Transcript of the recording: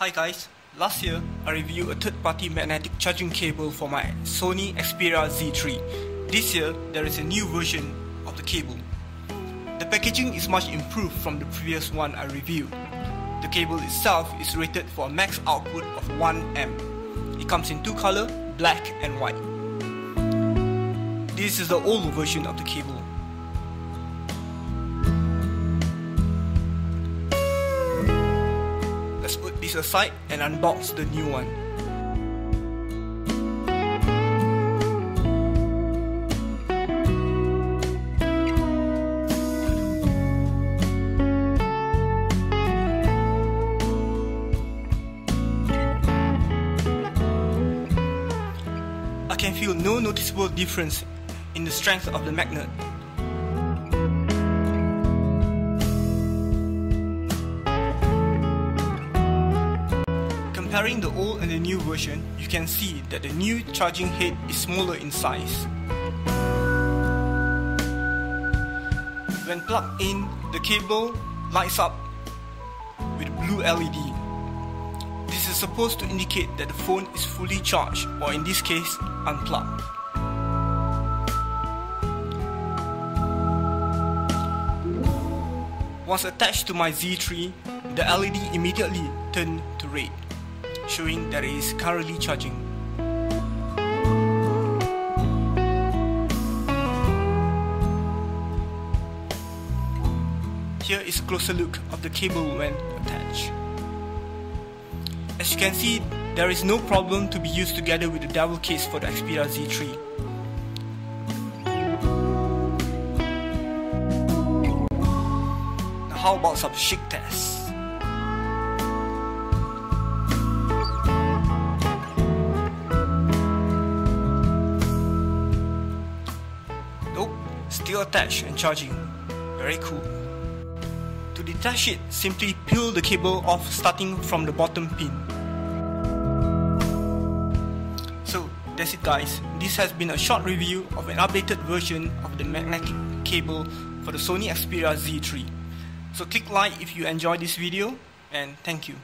Hi guys, last year I reviewed a third-party magnetic charging cable for my Sony Xperia Z3. This year there is a new version of the cable. The packaging is much improved from the previous one I reviewed. The cable itself is rated for a max output of 1 amp. It comes in two color, black and white. This is the old version of the cable. Aside and unbox the new one. I can feel no noticeable difference in the strength of the magnet. Comparing the old and the new version, you can see that the new charging head is smaller in size. When plugged in, the cable lights up with blue LED. This is supposed to indicate that the phone is fully charged or in this case, unplugged. Once attached to my Z3, the LED immediately turned to red, showing that it is currently charging. Here is a closer look of the cable when attached. As you can see, there is no problem to be used together with the double case for the Xperia Z3. Now how about some shake tests? Still attached and charging. Very cool. To detach it, simply peel the cable off starting from the bottom pin. So that's it guys, this has been a short review of an updated version of the magnetic cable for the Sony Xperia Z3. So click like if you enjoyed this video and thank you.